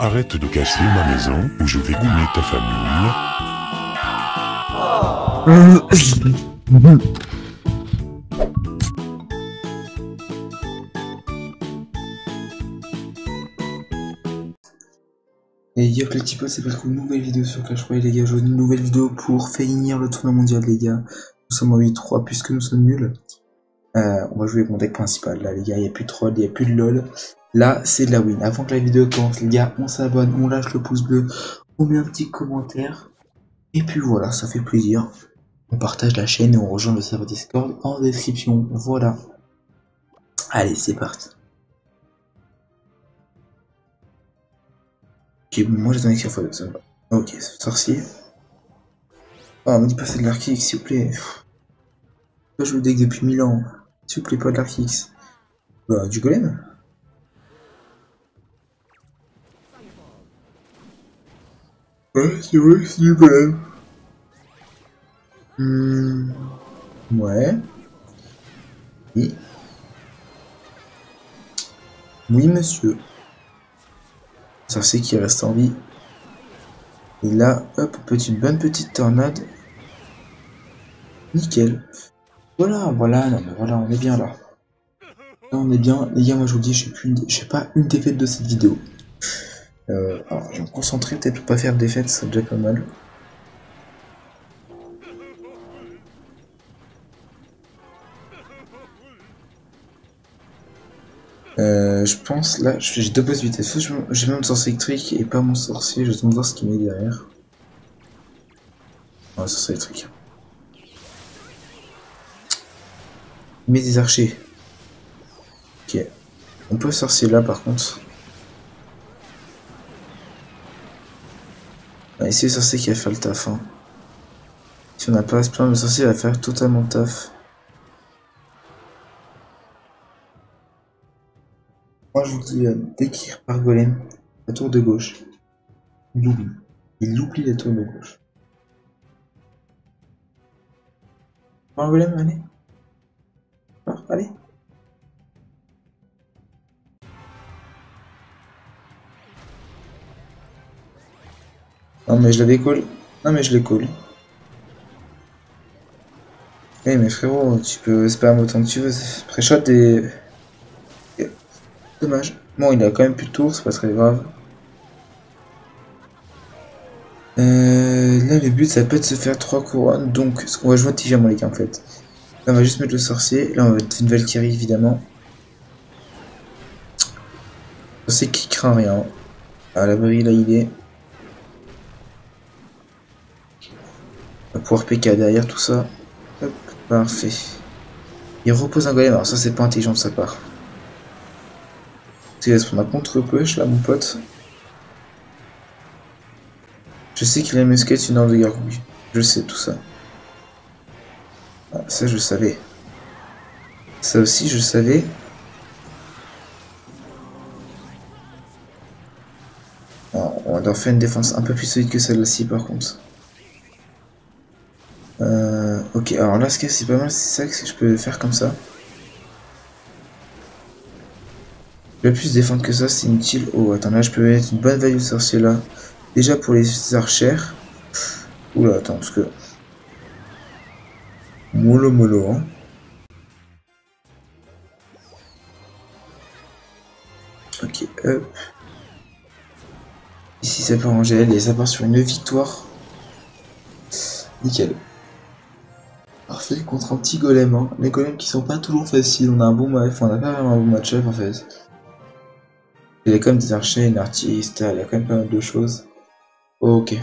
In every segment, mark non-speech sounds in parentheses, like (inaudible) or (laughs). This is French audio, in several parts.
Arrête de casser ma maison ou je vais goumer ta famille. Et hier les petits potes, c'est parce qu'une nouvelle vidéo sur Clash Royale les gars, je une nouvelle vidéo pour finir le tournoi mondial les gars. Nous sommes en 8-3 puisque nous sommes nuls. Euh, on va jouer mon deck principal là les gars, il n'y a plus de troll, il n'y a plus de lol. Là c'est de la win. Avant que la vidéo commence les gars, on s'abonne, on lâche le pouce bleu, on met un petit commentaire. Et puis voilà, ça fait plaisir. On partage la chaîne et on rejoint le serveur Discord en description. Voilà. Allez, c'est parti. Ok, bon, moi j'ai donné fois ça. Ok, sorcier. Oh, on me dit pas c'est de l'arc s'il vous plaît. Je joue le deck depuis 1000 ans. S'il vous plaît, pas de l'arc Bah, du golem Ouais, c'est vrai, c'est du golem. Hmm. Ouais. Oui. Oui, monsieur. Ça c'est qui reste en vie. Et là, hop, petite bonne petite tornade. Nickel. Voilà, voilà, non, mais voilà, on est bien là. Là, on est bien. Les gars, moi je vous dis, plus j'ai pas une défaite de cette vidéo. Euh, alors, je vais me concentrer, peut-être pour pas faire défaite, c'est déjà pas mal. Euh, je pense, là, j'ai deux possibilités. Soit j'ai même sorcier électrique et pas mon sorcier, je vais voir ce qu'il met derrière. Ouais, sorcier électrique. Il met des archers. Ok. On peut sorcier là par contre. Ah, ici, le sorcier qui va faire le taf. Hein. Si on n'a pas plein, le sorcier va faire totalement le taf. Moi je vous dis, euh, dès qu'il golem, la tour de gauche, il oublie. Il oublie la tour de gauche. Un golem, allez. Allez. Non mais je la décolle. Non mais je l'écolle. Eh mais frérot, tu peux spam autant que tu veux. Pré-shot des... Dommage. Bon, il a quand même plus de tour, c'est pas très grave. Euh, là, le but, ça peut être de se faire 3 couronnes. Donc, qu'on va jouer à les gars, en fait. Là, on va juste mettre le sorcier. Là, on va mettre une Valkyrie, évidemment. Sait qu'il craint rien. À l'abri, là, il est. On va pouvoir PK derrière tout ça. Hop, parfait. Il repose un golem, alors ça, c'est pas intelligent de sa part. C'est ce qu'on a contre-push là, mon pote. Je sais qu'il a skate une arme de gargouille. Je sais tout ça. Ah, ça, je savais. Ça aussi, je savais. on va devoir faire une défense un peu plus solide que celle-ci, par contre. Euh, ok, alors là, ce que c'est pas mal, c'est ça que je peux faire comme ça. Je vais plus défendre que ça, c'est inutile. Oh, attends, là, je peux mettre une bonne value sorcier là. Déjà pour les archères. Oula, attends, parce que... Mollo mollo, hein. Ok, hop. Ici, ça part en gel et ça part sur une victoire. Nickel. Parfait, contre un petit golem. Hein. Les golems qui sont pas toujours faciles. On a un bon match, on a pas vraiment un bon match-up en fait. Il y a quand même des archers, une artiste, il y a quand même pas mal de choses. Ok.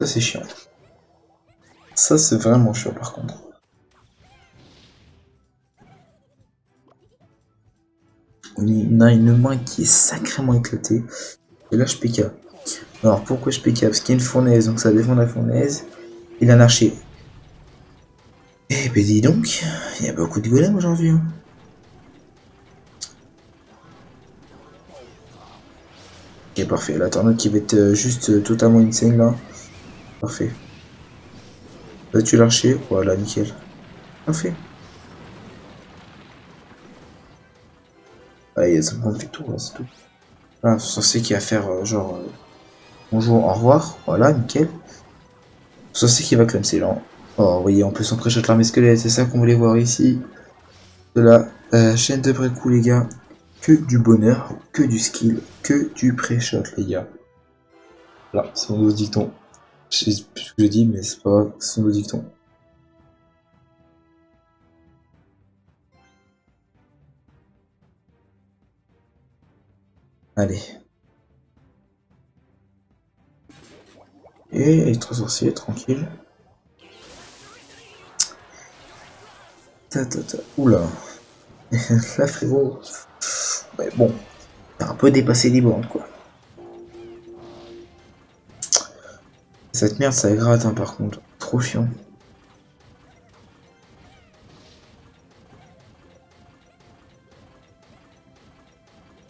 Ça c'est chiant. Ça c'est vraiment chiant par contre. On a une main qui est sacrément éclatée. Et là je PK. Alors pourquoi je PK Parce qu'il y a une fournaise, donc ça défend la fournaise. Un archer. Eh ben dis donc, il y a beaucoup de golems aujourd'hui. Hein. Ok parfait, la tornade qui va être euh, juste euh, totalement insane là. Parfait. Là, tu l'archer. Voilà, nickel. Parfait. Allez, ça me tour là, c'est tout. Ah, censé qui va faire euh, genre euh, bonjour, au revoir. Voilà, nickel. Censé qui va c'est lent. Oh, voyez, en plus on pré-shot l'armée squelette, c'est ça qu'on voulait voir ici. De la euh, chaîne de pré-coup, les gars. Que du bonheur, que du skill, que du pré-shot, les gars. Voilà, c'est mon dicton. Je sais plus ce que je dis, mais c'est pas grave, c'est dicton. Allez. Et les trois sorciers, tranquille. Ta ta ta. Oula. (laughs) Là, frérot. Ouais, bon. T'as un peu dépassé les bornes, quoi. Cette merde, ça gratte, hein, par contre. Trop chiant.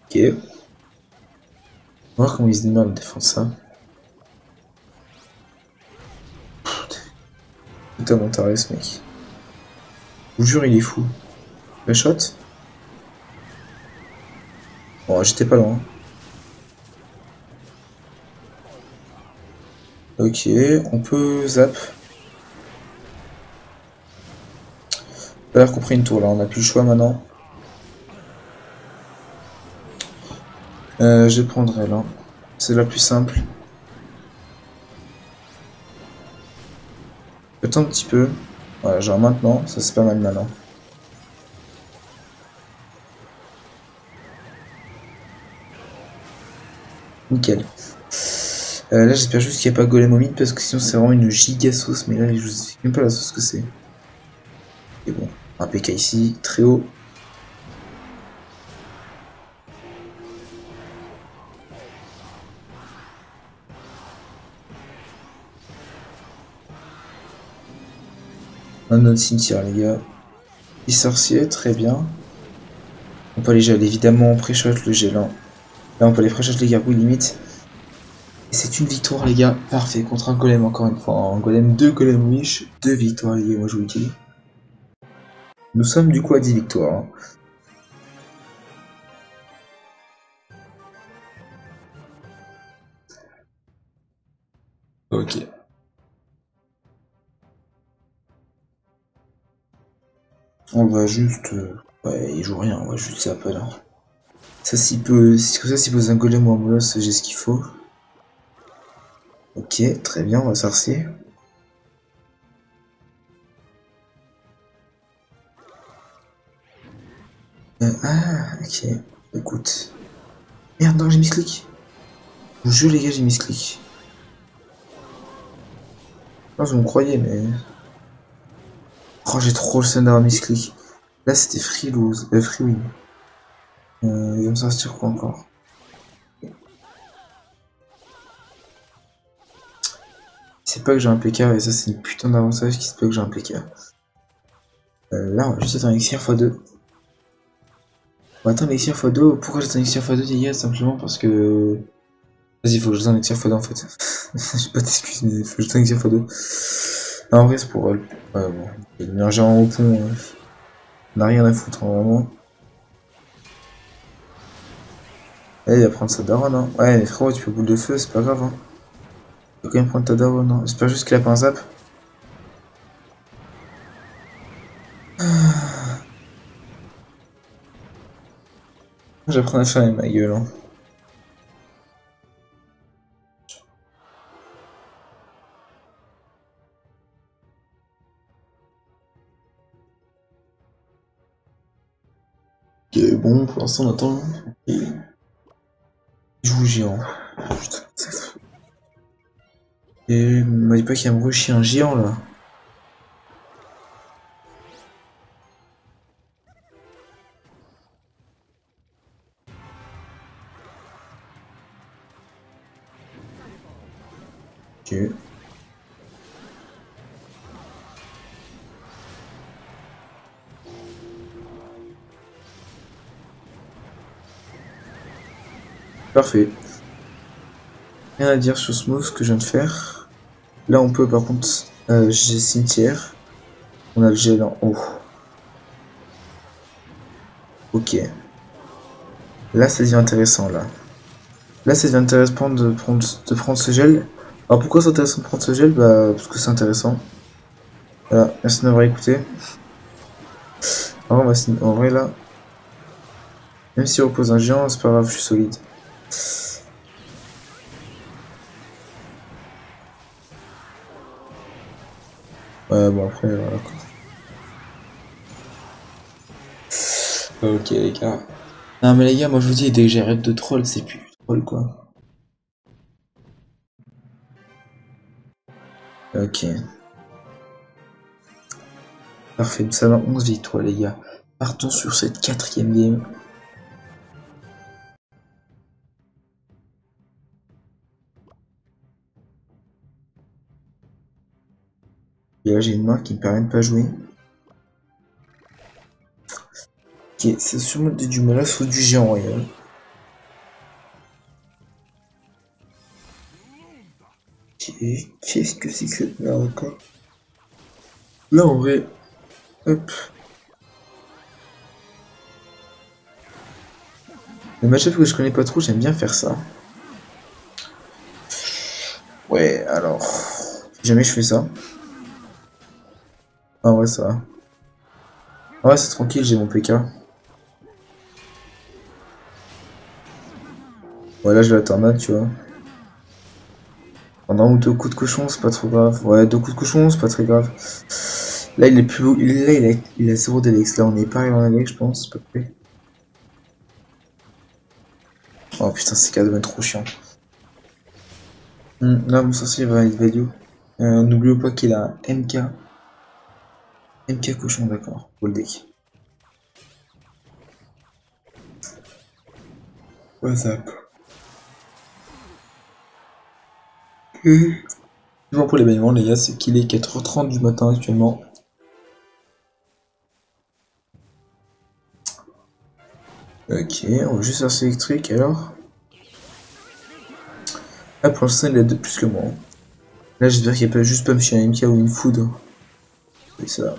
Ok. On va voir comment ils se démerdent de défendre ça. Putain, mon taré, ce mec. Je vous jure, il est fou. La shot? Bon, j'étais pas loin. Ok, on peut zap. Pas l'air qu'on pris une tour là, on a plus le choix maintenant. Euh, je prendrai là. C'est la plus simple. Attends un petit peu. Voilà, genre maintenant, ça c'est pas mal maintenant. Nickel. Euh, là j'espère juste qu'il n'y a pas golem parce que sinon c'est vraiment une giga sauce. Mais là je sais même pas la sauce que c'est. Et bon, un PK ici, très haut. Un autre cimetière, les gars. Les sorciers, très bien. On peut aller gérer évidemment, on pré-shot le gélant. Là, on peut aller pré-shot les gargouilles limite. Et c'est une victoire, les gars. Parfait, contre un golem, encore une fois. Un golem, deux golem wish, deux victoires, les gars, moi je vous dis. Nous sommes du coup à 10 victoires. Hein. Ok. On va juste... Euh, ouais, il joue rien, on va juste ça là. Ça s'il peut... Ça s'il pose un golem ou un molosse, j'ai ce qu'il faut. Ok, très bien, on va sorcier. Euh, ah, ok. Écoute. Merde, non, j'ai mis clic. Je vous jure, les gars, j'ai mis clic. Non, vous me croyez, mais... Oh, j'ai trop le seum d'avoir mis clic. Là, c'était free lose, euh, free win. Euh, il va me sortir quoi encore? C'est pas que j'ai un PK, et ça, c'est une putain d'avantage qui sait pas que j'ai un PK. Euh, là, on va juste attendre un elixir x2. On va attendre un elixir x2. Pourquoi j'attends elixir x2, les gars? Simplement parce que. Vas-y, faut que j'attende elixir x2 en fait. (laughs) j'ai pas d'excuses, mais faut que j'attende elixir x2. Non, en vrai, c'est pour. Euh, ouais, bon. L'énergie en haut pont, euh, on n'a rien à foutre, hein, vraiment. Eh, il va prendre sa daronne, hein. Ouais, mais frérot, tu peux boule de feu, c'est pas grave, hein. Peux quand même prendre ta daronne, hein. J'espère juste qu'il a pas un zap. J'apprends à faire ma gueule, hein. Ok, bon, pour l'instant on attend. Et... Joue géant. Putain, Et dit pas qu'il y a un gros chien géant là. Ok. Parfait. Rien à dire sur ce move que je viens de faire. Là, on peut par contre Euh, j'ai cimetière. On a le gel en haut. Ok. Là, ça devient intéressant, là. Là, ça devient intéressant de prendre, de prendre ce gel. Alors, pourquoi c'est intéressant de prendre ce gel? Bah, parce que c'est intéressant. Voilà, merci de écouté. Alors, on va en vrai, là... Même si on repose un géant, c'est pas grave, je suis solide. Bon, après, voilà, quoi. Ok les gars. Non mais les gars, moi je vous dis, dès que j'arrête de troll, c'est plus troll quoi. Ok. Parfait, ça va 11 victoires les gars. Partons sur cette quatrième game. Et là j'ai une main qui me permet de pas jouer. Ok, c'est sûrement du Malas ou du géant royal. Qu'est-ce que c'est que cette merde encore? Là en vrai. Hop. Le match que je connais pas trop, j'aime bien faire ça. Ouais, alors. Jamais je fais ça. Ah ouais, ça va. Ouais, c'est tranquille, j'ai mon PK. Voilà, je la tornade, tu vois. Pendant ou deux coups de cochon, c'est pas trop grave. Ouais, deux coups de cochon, c'est pas très grave. Là, il est plus beau. Là, il a, il a zéro Là, on est arrivé en Alex, je pense, à peu près. Oh putain, c'est quand même trop chiant. Là, mon sorcier va être value. Euh, pas qu'il a MK. MK cochon, d'accord. Le deck. WhatsApp. Toujours pour l'événement, les gars, c'est qu'il est 4h30 du matin actuellement. Ok, on va juste faire électrique alors. Ah, pour l'instant, il a de plus que moi. Là, j'espère qu'il n'y a pas juste pas me chier un MK ou une foudre. Oui, ça.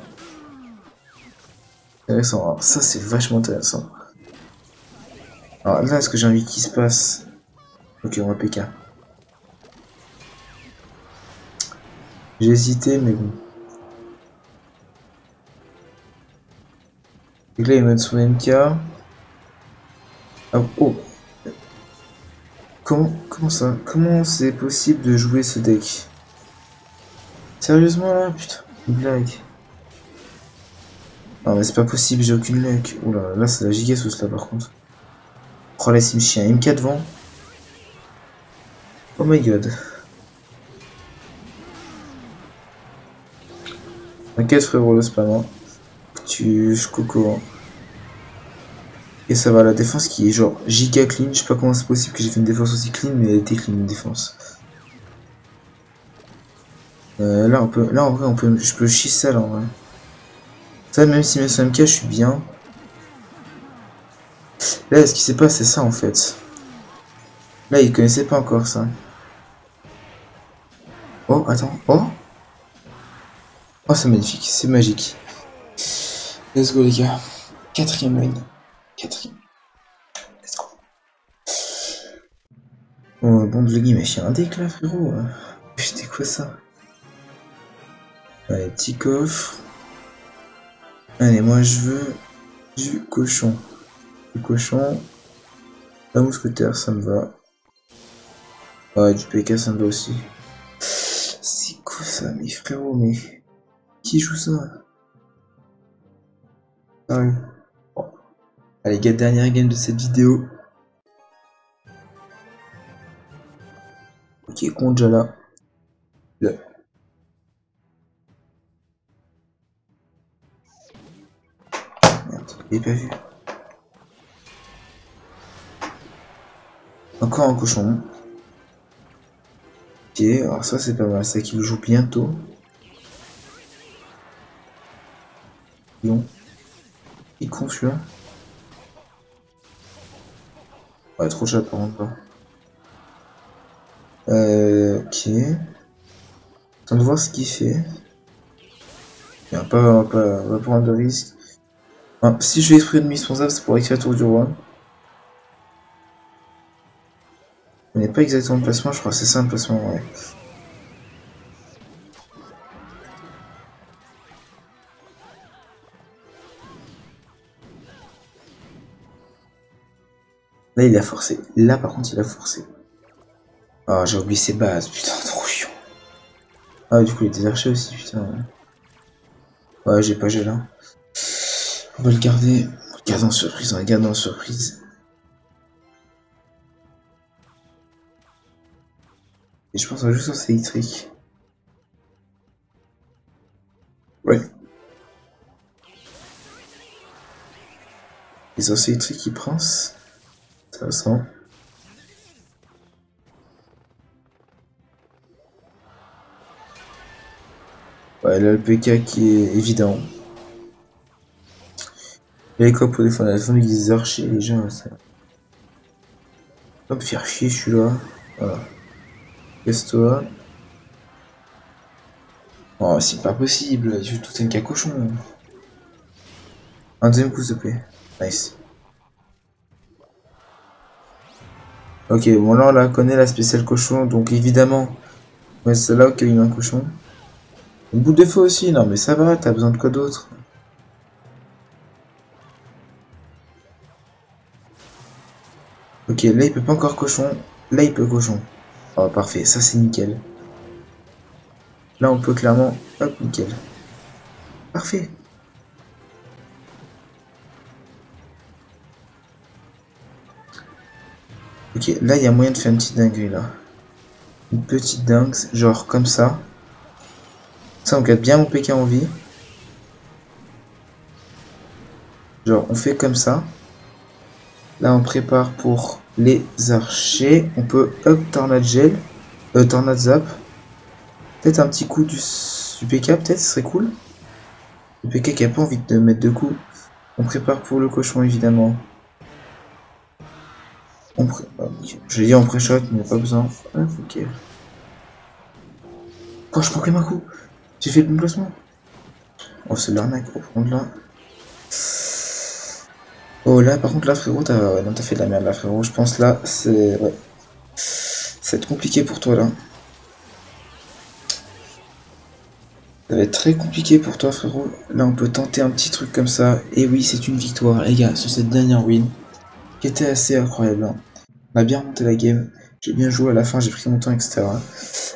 Intéressant. Alors, ça, c'est vachement intéressant. Alors là, est-ce que j'ai envie qu'il se passe Ok, on va PK. J'ai hésité, mais bon. Donc là, il met son MK. Ah, oh Comment, comment ça Comment c'est possible de jouer ce deck? Sérieusement là Putain, blague. Non mais c'est pas possible, j'ai aucune luck. Oula, là c'est la giga sauce là par contre. Oh c'est me chien. MK devant. Oh my god. T'inquiète frérot le spam. Tu je coco. Et ça va la défense qui est genre giga clean. Je sais pas comment c'est possible que j'ai fait une défense aussi clean mais elle était clean une défense. Euh, là on peut. Là en vrai on peut. Je peux chier ça là en vrai. Ça même si mes MK je suis bien. Là ce qui s'est passé c'est ça en fait. Là il connaissait pas encore ça. Oh attends. Oh Oh, c'est magnifique, c'est magique. Let's go, les gars. Quatrième lane. Quatrième. Let's go. Oh, bon de mais j'ai un deck là, frérot. C'était quoi ça? Allez, petit coffre. Allez, moi je veux du cochon. Du cochon. La mousquetaire, ça me va. Ouais, du PK, ça me va aussi. C'est quoi ça, mes frérots, mais... Qui joue ça? Ah bon. Allez, gars, dernière game de cette vidéo. Ok, déjà là. Il pas vu. Encore un cochon. Ok, alors ça c'est pas mal, ça qui le joue bientôt. Non. Il est con. Ouais, trop cher par contre pas. Euh, ok. Attends de voir ce qu'il fait. Va pas, pas, va prendre de risques. Enfin, si je vais esprit ennemi responsable, c'est pour écrire la tour du roi. On n'est pas exactement le placement, je crois, c'est ça le placement, ouais. Là, il a forcé. Là, par contre, il a forcé. Oh, j'ai oublié ses bases. Putain, (laughs) trop chiant. Ah, du coup, il est archers aussi, putain. Ouais, j'ai pas là. On va le garder. On garde en surprise, on en surprise. Et je pense va juste sur électrique. Ouais. Les os électriques qui princent. Intéressant. Ouais, là, le PK qui est évident. Quoi pour défendre la zone des archers, les gens, ça. Hop, faire chier celui-là. Voilà. Casse-toi. Oh, c'est pas possible. Je tout un cas cochon. Un deuxième coup, s'il te plaît. Nice. Ok, bon là on la connaît la spéciale cochon, donc évidemment, c'est là qu'il y a un cochon. Une boule de feu aussi, non mais ça va, t'as besoin de quoi d'autre? Ok, là il peut pas encore cochon, là il peut cochon. Oh parfait, ça c'est nickel. Là on peut clairement, hop nickel. Parfait. Ok, là il y a moyen de faire une petite dinguerie là. Une petite dingue, genre comme ça. Ça on garde bien mon PK en vie. Genre on fait comme ça. Là on prépare pour les archers. On peut up tornade gel. Euh, tornade zap. Peut-être un petit coup du, du PK peut-être, ce serait cool. Le PK qui a pas envie de mettre de coups. On prépare pour le cochon évidemment. On pré... Je dit en pré-shot, mais pas besoin. Ah, ok. Oh, je prends un coup? J'ai fait le bon placement? Oh, c'est l'arnaque. Oh, prendre là. Oh, là, par contre, là, frérot, t'as ouais, fait de la merde, là, frérot. Je pense là, c'est. Ouais. Être compliqué pour toi, là. Ça va être très compliqué pour toi, frérot. Là, on peut tenter un petit truc comme ça. Et oui, c'est une victoire, les gars, sur cette dernière win. Qui était assez incroyable. Hein. On a bien monté la game. J'ai bien joué à la fin, j'ai pris mon temps, etc.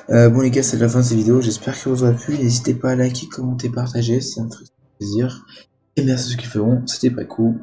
Euh, bon les gars, c'est la fin de cette vidéo. J'espère qu'il vous aura plu. N'hésitez pas à liker, commenter, partager. C'est un très plaisir. Et merci à ceux qui feront. C'était pas cool.